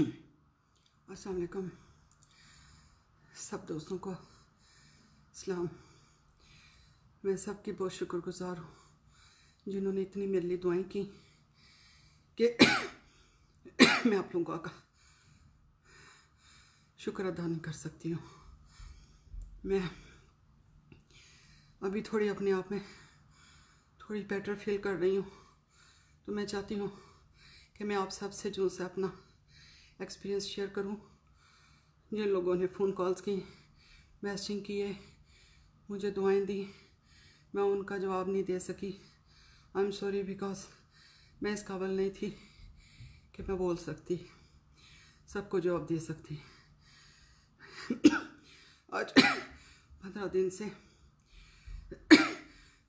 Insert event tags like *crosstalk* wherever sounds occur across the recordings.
*clears throat* अस्सलाम वालेकुम सब दोस्तों को सलाम। मैं सबकी बहुत शुक्रगुजार हूँ, जिन्होंने इतनी मेरे लिए दुआएँ की कि *clears throat* मैं आप लोगों का शुक्र अदा नहीं कर सकती हूँ। मैं अभी थोड़ी अपने आप में थोड़ी बेटर फील कर रही हूँ तो मैं चाहती हूँ कि मैं आप सबसे जो से अपना एक्सपीरियंस शेयर करूँ। जिन लोगों ने फ़ोन कॉल्स की मैसेजिंग किए मुझे दुआएँ दी। मैं उनका जवाब नहीं दे सकी। आई एम सॉरी बिकॉज़ मैं इस काबिल नहीं थी कि मैं बोल सकती, सबको जवाब दे सकती। आज पंद्रह दिन से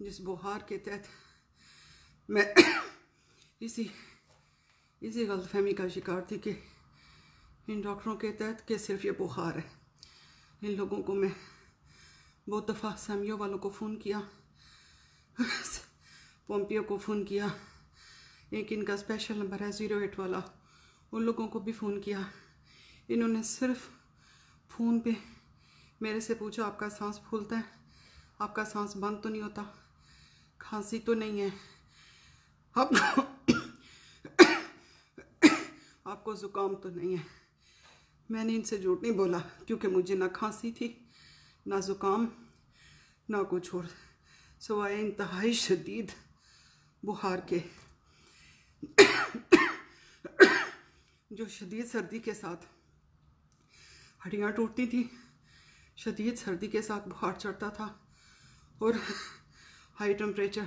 जिस बुहार के तहत मैं इसी इसी गलतफहमी का शिकार थी कि इन डॉक्टरों के तहत कि सिर्फ़ ये बुखार है। इन लोगों को मैं बहुत दफ़ा सैमियो वालों को फ़ोन किया, पोम्पियो को फ़ोन किया, एक इनका स्पेशल नंबर है ज़ीरो एट वाला, उन लोगों को भी फ़ोन किया। इन्होंने सिर्फ़ फ़ोन पे मेरे से पूछा, आपका सांस फूलता है? आपका सांस बंद तो नहीं होता? खांसी तो नहीं है? आपको *coughs* आपको ज़ुकाम तो नहीं है? मैंने इनसे झूठ नहीं बोला, क्योंकि मुझे ना खांसी थी, ना ज़ुकाम, ना कुछ और। सवाए इंतहाई शदीद बुखार के। जो शदीद सर्दी के साथ हड्डियाँ टूटती थी, शदीद सर्दी के साथ बुखार चढ़ता था, और high temperature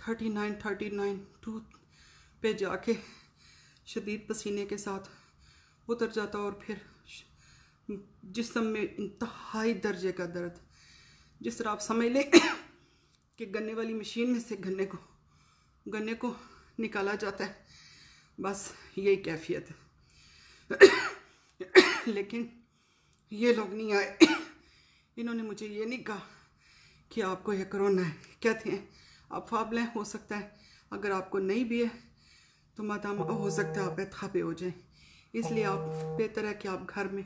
thirty nine thirty nine, to पे जाके शदीद पसीने के साथ उतर जाता और फिर जिसम में इंतहाई दर्जे का दर्द, जिस तरह आप समझ लें कि गन्ने वाली मशीन में से गन्ने को गन्ने को निकाला जाता है, बस यही कैफियत है। लेकिन ये लोग नहीं आए। इन्होंने मुझे ये नहीं कहा कि आपको यह करोना है। कहते हैं आप फाबलें हो सकता है। अगर आपको नहीं भी है तो मादाम हो सकता है आप एथापे हो जाएँ। इसलिए आप बेहतर है कि आप घर में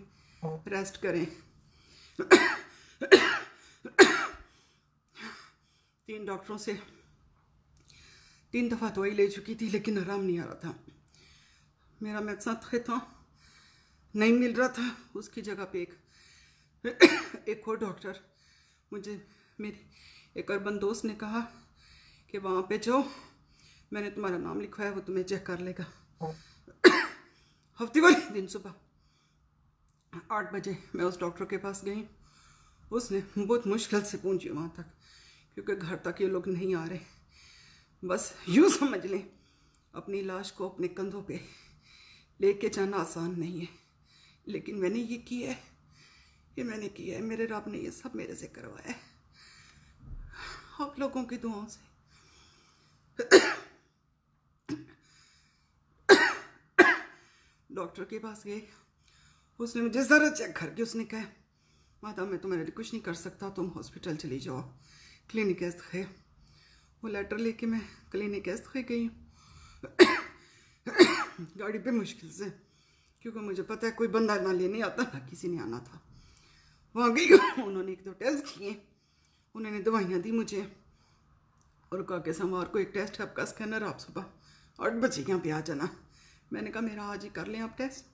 रेस्ट करें। तीन डॉक्टरों से तीन दफ़ा दवाई ले चुकी थी, लेकिन आराम नहीं आ रहा था। मेरा मेडिसन था नहीं मिल रहा था। उसकी जगह पे एक एक और डॉक्टर मुझे, मेरी एक अर्बन दोस्त ने कहा कि वहाँ पे जाओ, मैंने तुम्हारा नाम लिखवाया, वो तुम्हें चेक कर लेगा। हफ़्ते वाले दिन सुबह। आठ बजे मैं उस डॉक्टर के पास गई। उसने बहुत मुश्किल से पहुँची वहाँ तक, क्योंकि घर तक ये लोग नहीं आ रहे। बस यूँ समझ लें, अपनी लाश को अपने कंधों पे लेके जाना आसान नहीं है। लेकिन मैंने ये किया है। ये मैंने किया है। मेरे रब ने ये सब मेरे से करवाया है। आप लोगों की दुआओं से। डॉक्टर के पास गए उसने मुझे ज़रा चेक करके उसने कहा, माता, मैं तुम्हारे लिए कुछ नहीं कर सकता, तुम हॉस्पिटल चली जाओ। क्लिनिक एस्त है। वो लेटर लेके मैं क्लिनिक एस्त है गई। गाड़ी पे मुश्किल से, क्योंकि मुझे पता है कोई बंदा ना लेने आता, ना किसी ने आना था। वहाँ गई, उन्होंने एक दो टेस्ट किए। उन्होंने दवाइयाँ दी मुझे। और कहा कि सोमवार को एक टेस्ट है, आपका स्कैनर, आप सुबह आठ बजे यहाँ पे आ जाना। मैंने कहा, मेरा आज ही कर लें आप टेस्ट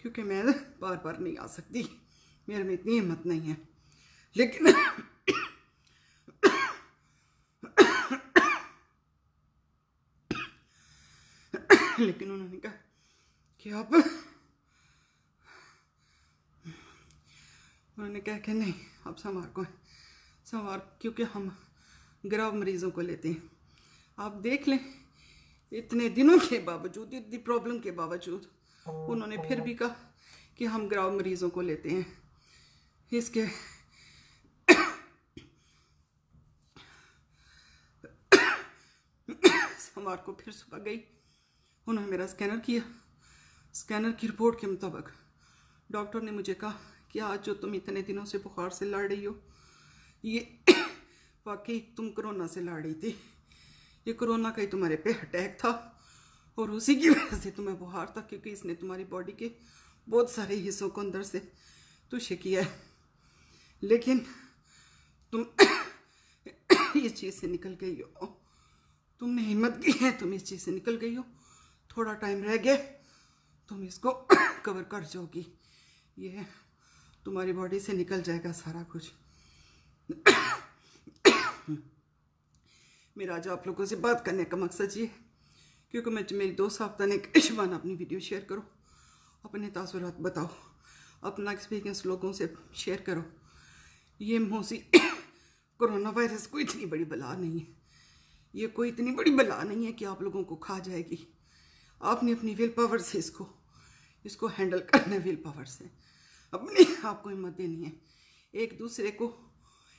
क्योंकि मैं बार बार नहीं आ सकती। मेरे में इतनी हिम्मत नहीं है। लेकिन लेकिन उन्होंने कहा कि आप, उन्होंने कहा कि नहीं, आप सोमवार को सोमवार क्योंकि हम ग्राव मरीज़ों को लेते हैं। आप देख लें। इतने दिनों के बावजूद, इतनी प्रॉब्लम के बावजूद, उन्होंने फिर भी कहा कि हम ग्राव मरीजों को लेते हैं। इसके सोमवार को फिर सुबह गई। उन्होंने मेरा स्कैनर किया। स्कैनर की रिपोर्ट के मुताबिक डॉक्टर ने मुझे कहा कि आज जो तुम इतने दिनों से बुखार से लड़ रही हो, ये वाकई तुम कोरोना से लड़ रही थी। ये कोरोना का ही तुम्हारे पे अटैक था। और उसी की वजह से तुम्हें बुखार था, क्योंकि इसने तुम्हारी बॉडी के बहुत सारे हिस्सों को अंदर से तुष्य किया है। लेकिन तुम *coughs* इस चीज़ से निकल गई हो। तुमने हिम्मत की है, तुम इस चीज़ से निकल गई हो। थोड़ा टाइम रह गया, तुम इसको *coughs* कवर कर जाओगी। ये तुम्हारी बॉडी से निकल जाएगा सारा कुछ। मेरा आज आप लोगों से बात करने का मकसद ये क्योंकि मैं, मेरी दोस्त हफ़्ता ने शबाना अपनी वीडियो शेयर करो। अपने तासुरात बताओ, अपना एक्सपीरियंस लोगों से शेयर करो। ये मौसी *coughs* कोरोना वायरस कोई इतनी बड़ी बला नहीं है। ये कोई इतनी बड़ी बला नहीं है कि आप लोगों को खा जाएगी। आपने अपनी विल पावर से इसको इसको हैंडल करना विल पावर से। अपने आप को हिम्मत देनी है। एक दूसरे को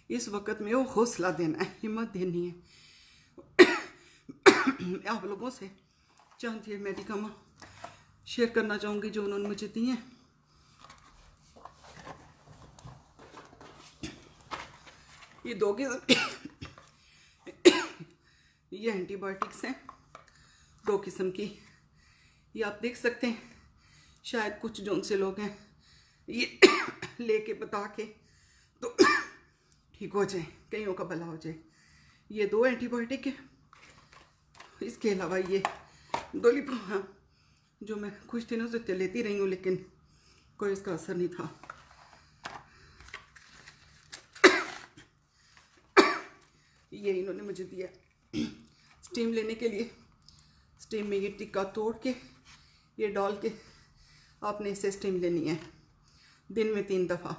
इस वक्त में वो हौसला देना है, हिम्मत देनी है। *coughs* आप लोगों से। चाहती है मेडिकमा शेयर करना चाहूँगी जो उन्होंने मुझे दी हैं। ये दो किस्म *coughs* ये एंटीबायोटिक्स हैं, दो किस्म की। ये आप देख सकते हैं, शायद कुछ जो उनसे लोग हैं, ये *coughs* लेके बता के तो ठीक हो जाए, कईयों का भला हो जाए। ये दो एंटीबायोटिक है। इसके अलावा ये दो हाँ जो मैं कुछ दिनों से लेती रही हूँ, लेकिन कोई इसका असर नहीं था। ये इन्होंने मुझे दिया स्टीम लेने के लिए। स्टीम में ये टिक्का तोड़ के, ये डाल के आपने इसे स्टीम लेनी है, दिन में तीन दफ़ा।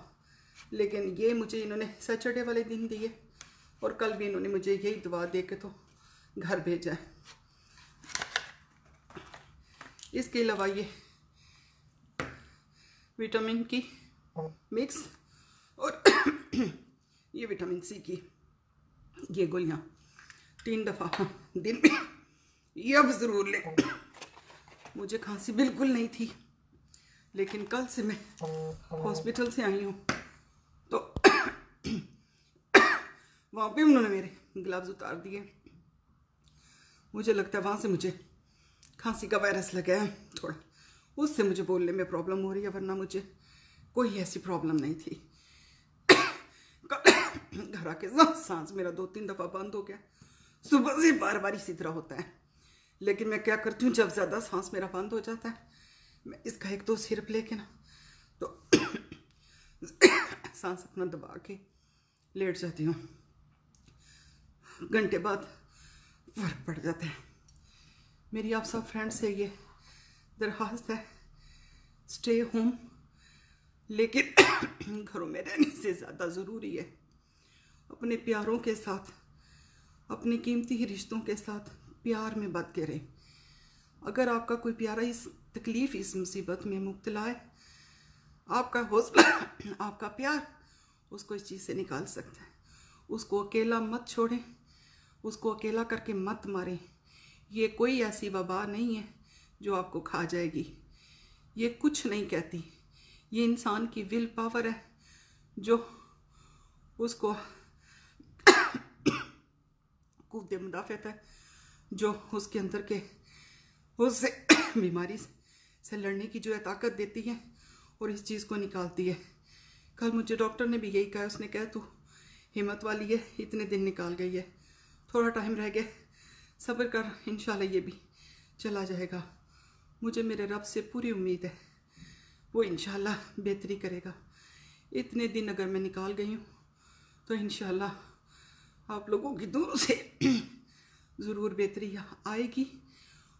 लेकिन ये मुझे इन्होंने सैटरडे वाले दिन दिए। और कल भी इन्होंने मुझे यही दवा दे के तो घर भेजा है। इसके अलावा ये विटामिन की मिक्स और *coughs* ये विटामिन सी की ये गोलियाँ तीन दफ़ा दिन में ये अब ज़रूर लें। मुझे खांसी बिल्कुल नहीं थी, लेकिन कल से मैं हॉस्पिटल से आई हूँ तो वहाँ पे उन्होंने मेरे ग्लव्स उतार दिए। मुझे लगता है वहाँ से मुझे खांसी का वायरस लगा है थोड़ा। उससे मुझे बोलने में प्रॉब्लम हो रही है, वरना मुझे कोई ऐसी प्रॉब्लम नहीं थी। घर आके सांस मेरा दो तीन दफ़ा बंद हो गया। सुबह से बार बार इसी तरह होता है। लेकिन मैं क्या करती हूँ, जब ज़्यादा सांस मेरा बंद हो जाता है, मैं इसका एक दो सिरप लेके ना तो *coughs* सांस अपना दबा के लेट जाती हूँ। घंटे बाद फ़र्क पड़ जाता है। मेरी आप सब फ्रेंड से ये दरख्वास्त है स्टे होम लेकिन *coughs* घरों में रहने से ज़्यादा ज़रूरी है। अपने प्यारों के साथ, अपने कीमती रिश्तों के साथ प्यार में बात करें। अगर आपका कोई प्यारा इस तकलीफ़, इस मुसीबत में मुबतला है, आपका हौसला *coughs* आपका प्यार उसको इस चीज़ से निकाल सकता है। उसको अकेला मत छोड़ें। उसको अकेला करके मत मारें। ये कोई ऐसी वबा नहीं है जो आपको खा जाएगी। ये कुछ नहीं कहती। ये इंसान की विल पावर है, जो उसको कूदे मुदाफ़त है, जो उसके अंदर के उससे बीमारी से लड़ने की जो है ताकत देती है और इस चीज़ को निकालती है। कल मुझे डॉक्टर ने भी यही कहा, उसने कहा, तू हिम्मत वाली है, इतने दिन निकाल गई है। थोड़ा टाइम रह गया सब्र कर इन ये भी चला जाएगा। मुझे मेरे रब से पूरी उम्मीद है। वो इन बेहतरी करेगा। इतने दिन अगर मैं निकाल गई हूँ तो इन आप लोगों की दूर से *clears throat* ज़रूर बेहतरी आएगी।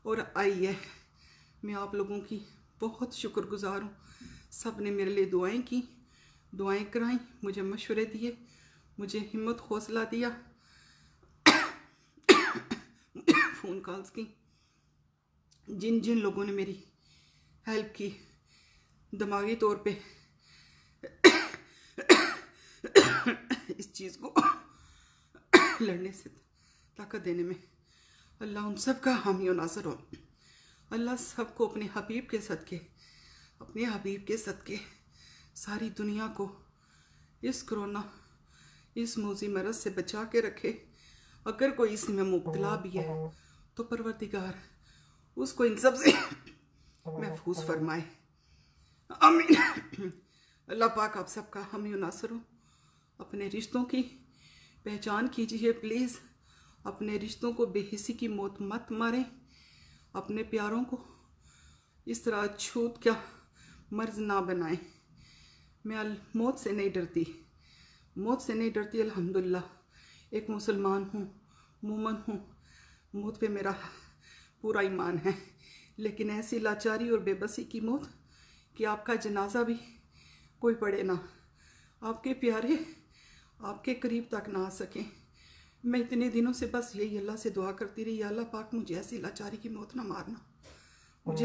और आई है, मैं आप लोगों की बहुत शुक्रगुजार हूँ। सबने मेरे लिए दुआएँ की, दुआएँ कराई, मुझे मशवरे दिए, मुझे हिम्मत हौसला दिया। फ़ोन कॉल्स की। जिन जिन लोगों ने मेरी हेल्प की, दिमागी तौर पे इस चीज़ को लड़ने से ताकत देने में अल्लाह उन सब का हामी नासर हो। अल्लाह सबको अपने हबीब के सदके, अपने हबीब के सदके, सारी दुनिया को इस कोरोना, इस मोजी मरज से बचा के रखे। अगर कोई इसमें मुबतला भी है तो परवरदिगार उसको इन सबसे महफूज फरमाए। आमीन अल्लाह पाक आप सबका हम नासर हो अपने रिश्तों की पहचान कीजिए प्लीज़ अपने रिश्तों को बेहिसी की मौत मत मारें। अपने प्यारों को इस तरह छूत क्या मर्ज ना बनाएँ। मैं मौत से नहीं डरती। मौत से नहीं डरती अल्हम्दुलिल्लाह। एक मुसलमान हूँ मोमन हूँ। मौत पे मेरा पूरा ईमान है। लेकिन ऐसी लाचारी और बेबसी की मौत कि आपका जनाजा भी कोई पड़े ना। आपके प्यारे, आपके करीब तक ना आ सकें। मैं इतने दिनों से बस यही अल्लाह से दुआ करती रही अल्लाह पाक मुझे ऐसी लाचारी की मौत ना मारना। मुझे